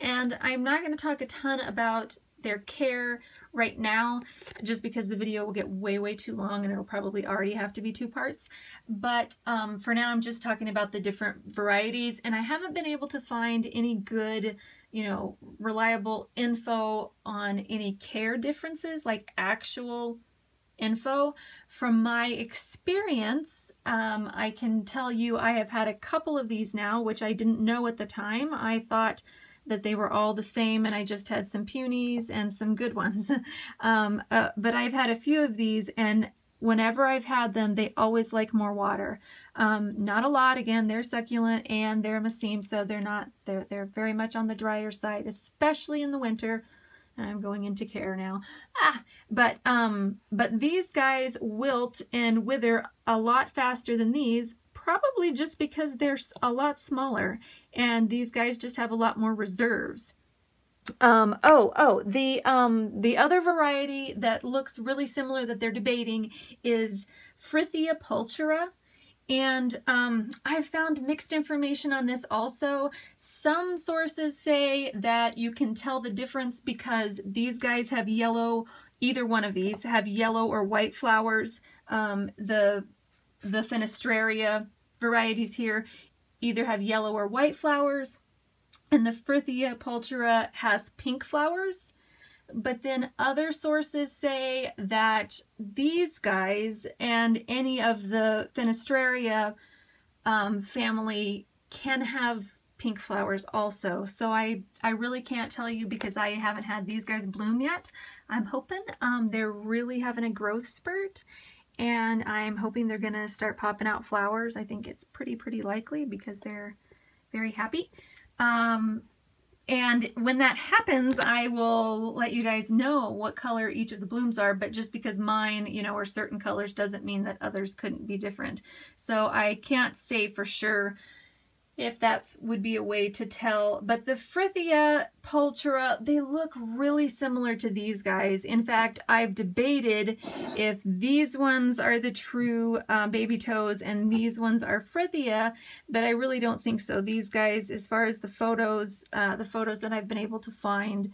And I'm not going to talk a ton about their care right now just because the video will get way way too long and it'll probably already have to be two parts. But um, for now I'm just talking about the different varieties and I haven't been able to find any good you know reliable info on any care differences like actual info. From my experience um, I can tell you I have had a couple of these now which I didn't know at the time. I thought that they were all the same and I just had some punies and some good ones. um, uh, but I've had a few of these and whenever I've had them, they always like more water. Um, not a lot, again, they're succulent and they're mesemb, so they're not, they're, they're very much on the drier side, especially in the winter. And I'm going into care now. Ah, but um, but these guys wilt and wither a lot faster than these, probably just because they're a lot smaller and these guys just have a lot more reserves. Um, oh, oh, the, um, the other variety that looks really similar that they're debating is Frithia pulchra. And um, I've found mixed information on this also. Some sources say that you can tell the difference because these guys have yellow, either one of these have yellow or white flowers. Um, the, the Fenestraria varieties here either have yellow or white flowers, and the Frithia pulchra has pink flowers. But then other sources say that these guys and any of the Fenestraria um, family can have pink flowers also. So I, I really can't tell you because I haven't had these guys bloom yet. I'm hoping um, they're really having a growth spurt and I'm hoping they're gonna start popping out flowers. I think it's pretty, pretty likely because they're very happy. Um, and when that happens, I will let you guys know what color each of the blooms are, but just because mine, you know, are certain colors doesn't mean that others couldn't be different. So I can't say for sure if that would be a way to tell. But the Frithia pulchra, they look really similar to these guys. In fact, I've debated if these ones are the true uh, baby toes and these ones are Frithia, but I really don't think so. These guys, as far as the photos, uh, the photos that I've been able to find,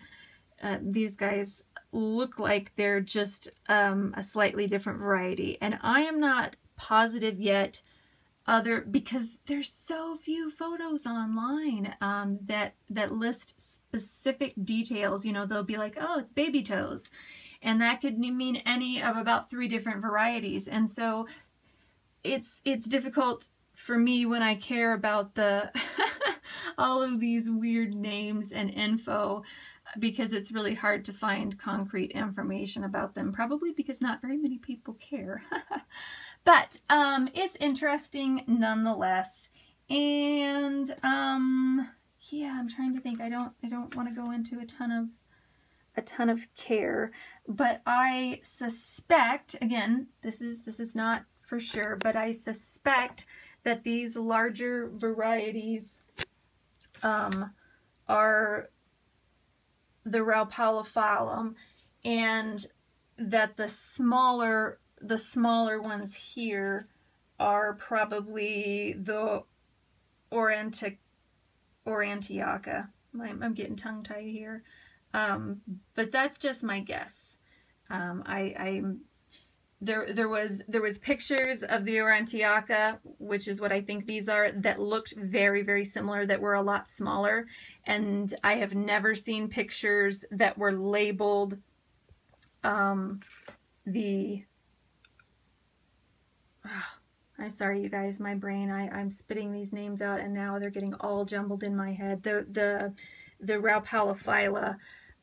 uh, these guys look like they're just um, a slightly different variety. And I am not positive yet other because there's so few photos online um, that that list specific details. You know, they'll be like, oh, it's baby toes. And that could mean any of about three different varieties. And so it's it's difficult for me when I care about the all of these weird names and info because it's really hard to find concrete information about them, probably because not very many people care. but um, it's interesting nonetheless. And um, yeah, I'm trying to think. I don't I don't want to go into a ton of a ton of care, but I suspect again, this is this is not for sure, but I suspect that these larger varieties um, are the Rhopalophyllum and that the smaller the smaller ones here are probably the Aurantia, Aurantiaca. I'm, I'm getting tongue-tied here. Um, but that's just my guess. Um, I, I'm there there was there was pictures of the Aurantiaca, which is what I think these are, that looked very, very similar, that were a lot smaller. And I have never seen pictures that were labeled um, the... I'm sorry, you guys, my brain, I, I'm spitting these names out and now they're getting all jumbled in my head. The, the, the Rhopalophylla,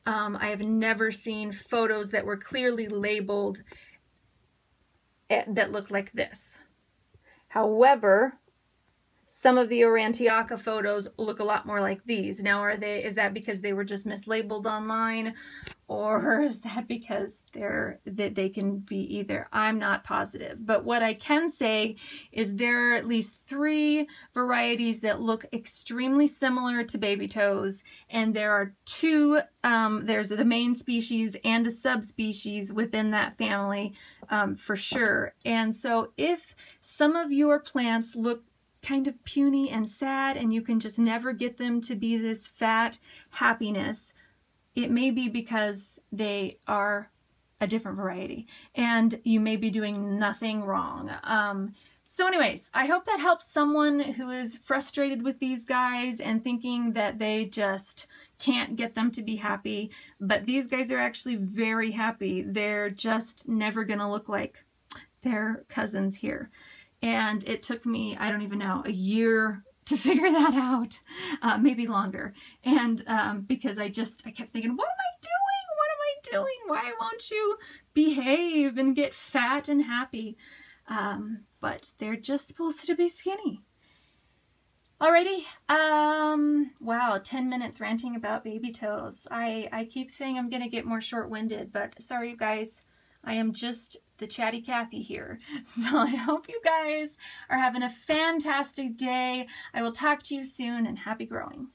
um, I have never seen photos that were clearly labeled Eh, that look like this. However, some of the Aurantiaca photos look a lot more like these. Now, are they? is that because they were just mislabeled online? Or is that because they're that they can be either? I'm not positive. But what I can say is there are at least three varieties that look extremely similar to baby toes. And there are two, um, there's the main species and a subspecies within that family um, for sure. And so if some of your plants look kind of puny and sad and you can just never get them to be this fat happiness, it may be because they are a different variety and you may be doing nothing wrong. Um, so anyways, I hope that helps someone who is frustrated with these guys and thinking that they just can't get them to be happy. But these guys are actually very happy. They're just never going to look like their cousins here. And it took me, I don't even know, a year to figure that out, uh, maybe longer. And um, because I just, I kept thinking, what am I doing? What am I doing? Why won't you behave and get fat and happy? Um, but they're just supposed to be skinny. Alrighty, um, wow, 10 minutes ranting about baby toes. I, I keep saying I'm going to get more short-winded, but sorry you guys, I am just the chatty Cathy here. So I hope you guys are having a fantastic day. I will talk to you soon and happy growing.